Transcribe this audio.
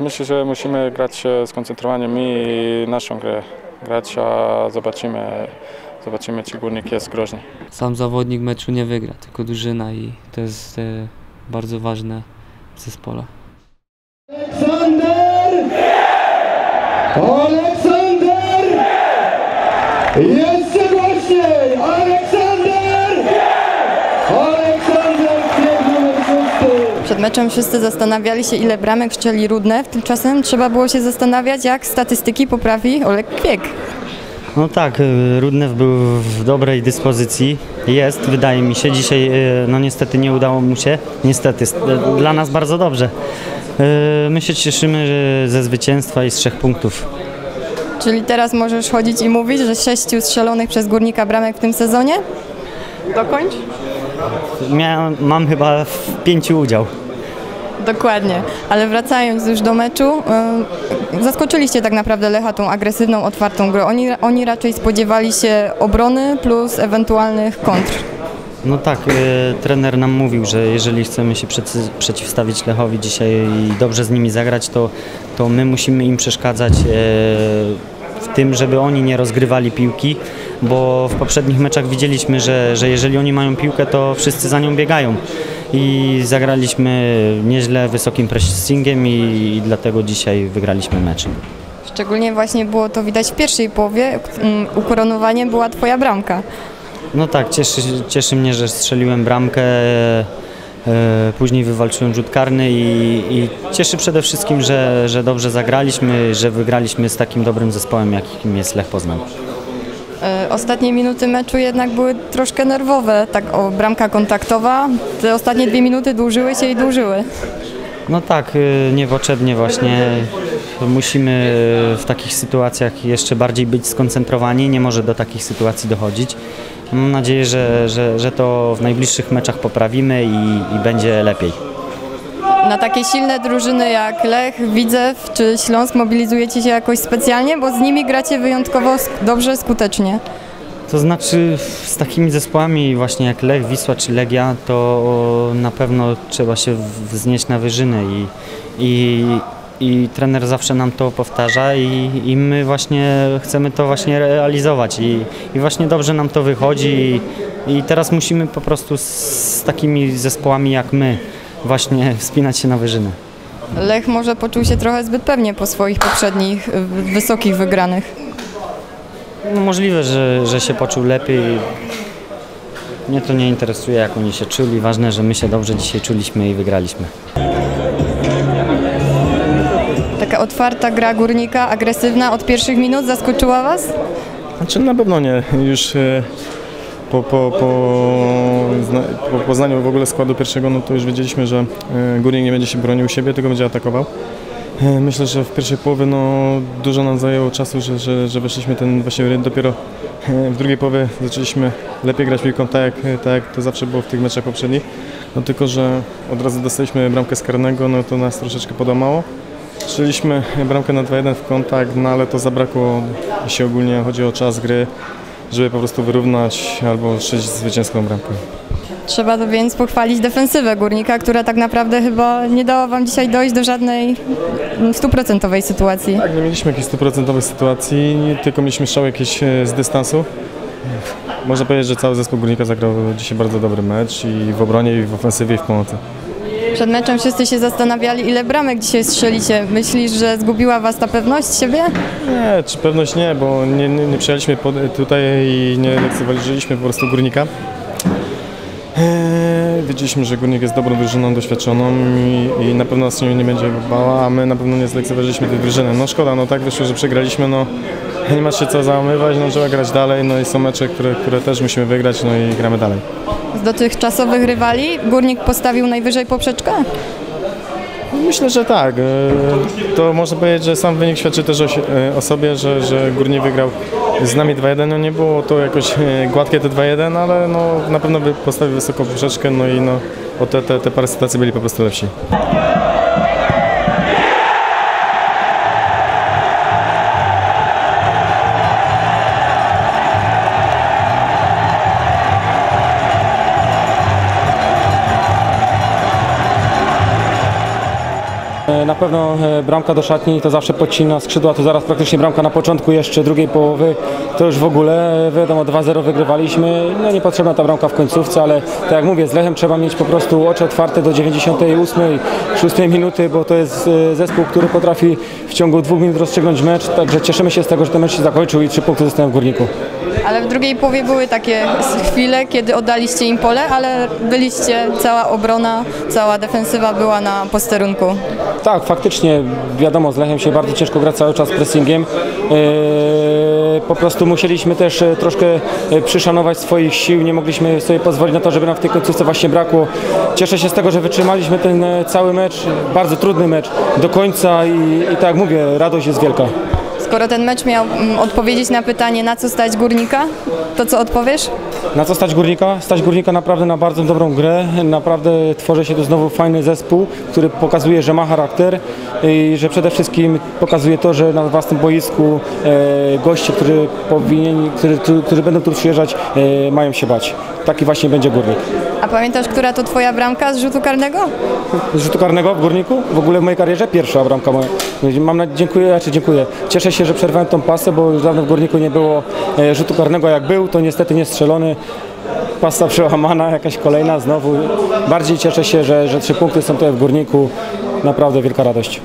myślę, że musimy grać e, skoncentrowanie my i naszą grę grać, a zobaczymy, zobaczymy czy Górnik jest groźny. Sam zawodnik meczu nie wygra, tylko drużyna i to jest e, bardzo ważne w zespole. Aleksander! Aleksander! Jeszcze głośniej! Aleksander! Aleksander meczem wszyscy zastanawiali się, ile bramek strzeli Rudne. Tymczasem trzeba było się zastanawiać, jak statystyki poprawi Olek Kwiek. No tak, y, Rudnew był w dobrej dyspozycji. Jest, wydaje mi się. Dzisiaj y, no niestety nie udało mu się. Niestety, y, dla nas bardzo dobrze. My się cieszymy ze zwycięstwa i z trzech punktów. Czyli teraz możesz chodzić i mówić, że sześciu strzelonych przez Górnika bramek w tym sezonie? Dokończ. Miałem, mam chyba w pięciu udział. Dokładnie. Ale wracając już do meczu, zaskoczyliście tak naprawdę Lecha tą agresywną, otwartą grą. Oni, oni raczej spodziewali się obrony plus ewentualnych kontr. No tak, y, trener nam mówił, że jeżeli chcemy się przeciwstawić Lechowi dzisiaj i dobrze z nimi zagrać, to, to my musimy im przeszkadzać y, w tym, żeby oni nie rozgrywali piłki, bo w poprzednich meczach widzieliśmy, że, że jeżeli oni mają piłkę, to wszyscy za nią biegają. I zagraliśmy nieźle wysokim pressingiem i, i dlatego dzisiaj wygraliśmy mecz. Szczególnie właśnie było to widać w pierwszej połowie. Mm, Ukoronowaniem była twoja bramka. No tak, cieszy, cieszy mnie, że strzeliłem bramkę, e, później wywalczyłem rzut karny i, i cieszy przede wszystkim, że, że dobrze zagraliśmy, że wygraliśmy z takim dobrym zespołem, jakim jest Lech Poznań. E, Ostatnie minuty meczu jednak były troszkę nerwowe, tak o bramka kontaktowa. Te ostatnie dwie minuty dłużyły się i dłużyły. No tak, y, niepotrzebnie właśnie musimy w takich sytuacjach jeszcze bardziej być skoncentrowani, nie może do takich sytuacji dochodzić. Mam nadzieję, że, że, że to w najbliższych meczach poprawimy i, i będzie lepiej. Na takie silne drużyny jak Lech, Widzew czy Śląsk mobilizujecie się jakoś specjalnie, bo z nimi gracie wyjątkowo dobrze, skutecznie. To znaczy z takimi zespołami właśnie jak Lech, Wisła czy Legia, to na pewno trzeba się wznieść na wyżynę i, i, i trener zawsze nam to powtarza i, i my właśnie chcemy to właśnie realizować i, i właśnie dobrze nam to wychodzi i, i teraz musimy po prostu z takimi zespołami jak my właśnie wspinać się na wyżynę. Lech może poczuł się trochę zbyt pewnie po swoich poprzednich wysokich wygranych. No możliwe, że, że się poczuł lepiej. Mnie to nie interesuje, jak oni się czuli. Ważne, że my się dobrze dzisiaj czuliśmy i wygraliśmy. Taka otwarta gra górnika, agresywna od pierwszych minut zaskoczyła Was? Znaczy na pewno nie. Już e, po, po, po, po poznaniu w ogóle składu pierwszego, no to już wiedzieliśmy, że e, Górnik nie będzie się bronił siebie, tylko będzie atakował. E, Myślę, że w pierwszej połowie no, dużo nam zajęło czasu, że, że, że weszliśmy ten właśnie rytm. Dopiero e, w drugiej połowie zaczęliśmy lepiej grać piłką, tak jak, tak jak to zawsze było w tych meczach poprzednich. No tylko, że od razu dostaliśmy bramkę z karnego, no to nas troszeczkę podomało. Strzeliśmy bramkę na 2-1 w kontakt, no ale to zabrakło, jeśli ogólnie chodzi o czas gry, żeby po prostu wyrównać albo strzelić zwycięską bramkę. Trzeba to więc pochwalić defensywę górnika, która tak naprawdę chyba nie dała Wam dzisiaj dojść do żadnej stuprocentowej sytuacji. Tak, nie mieliśmy jakiejś stuprocentowej sytuacji, tylko mieliśmy strzał jakieś e, z dystansu. Można powiedzieć, że cały zespół Górnika zagrał dzisiaj bardzo dobry mecz i w obronie, i w ofensywie, i w pomocy. Przed meczem wszyscy się zastanawiali, ile bramek dzisiaj strzelicie. Myślisz, że zgubiła Was ta pewność siebie? Nie, czy pewność nie, bo nie, nie, nie tutaj i nie lekceważyliśmy po prostu Górnika. Eee, Wiedzieliśmy, że Górnik jest dobrą drużyną, doświadczoną i, i na pewno nas nie, będzie bała, a my na pewno nie zlekceważyliśmy tej drużyny. No szkoda, no tak wyszło, że przegraliśmy, no nie ma się co załamywać, no trzeba grać dalej, no i są mecze, które, które też musimy wygrać, no i gramy dalej. Z dotychczasowych rywali górnik postawił najwyżej poprzeczkę? Myślę, że tak. E, To można powiedzieć, że sam wynik świadczy też o, e, o sobie, że, że Górnik wygrał z nami 2-1. No nie było to jakoś e, gładkie te 2-1, ale no, na pewno by postawił wysoką poprzeczkę, no i no, o te, te, te parę sytuacji byli po prostu lepsi. Pewno e, bramka do szatni to zawsze podcina skrzydła, to zaraz praktycznie bramka na początku jeszcze drugiej połowy, to już w ogóle e, wiadomo 2-0 wygrywaliśmy, no niepotrzebna ta bramka w końcówce, ale tak jak mówię, z Lechem trzeba mieć po prostu oczy otwarte do 98, 6 minuty, bo to jest e, zespół, który potrafi w ciągu dwóch minut rozstrzygnąć mecz, także cieszymy się z tego, że ten mecz się zakończył i trzy punkty zostają w Górniku. Ale w drugiej połowie były takie chwile, kiedy oddaliście im pole, ale byliście, cała obrona, cała defensywa była na posterunku. Tak, faktycznie, wiadomo, z Lechem się bardzo ciężko gra cały czas pressingiem. Eee, po prostu musieliśmy też e, troszkę e, przyszanować swoich sił, nie mogliśmy sobie pozwolić na to, żeby nam w tej końcówce właśnie brakło. Cieszę się z tego, że wytrzymaliśmy ten e, cały mecz, bardzo trudny mecz do końca i, i tak jak mówię, radość jest wielka. Skoro ten mecz miał mm, odpowiedzieć na pytanie, na co stać górnika, to co odpowiesz? Na co stać Górnika? Stać Górnika naprawdę na bardzo dobrą grę. Naprawdę tworzy się tu znowu fajny zespół, który pokazuje, że ma charakter i że przede wszystkim pokazuje to, że na własnym boisku e, goście, którzy, powinien, którzy, którzy, którzy będą tu przyjeżdżać, e, mają się bać. Taki właśnie będzie Górnik. A pamiętasz, która to twoja bramka z rzutu karnego? Z rzutu karnego w Górniku? W ogóle w mojej karierze pierwsza bramka moja. Mam na, dziękuję, znaczy dziękuję. Cieszę się, że przerwałem tą pasę, bo już dawno w Górniku nie było e, rzutu karnego. Jak był, to niestety nie strzelony. Pasa przełamana, jakaś kolejna znowu. Bardziej cieszę się, że, że trzy punkty są tutaj w Górniku. Naprawdę wielka radość.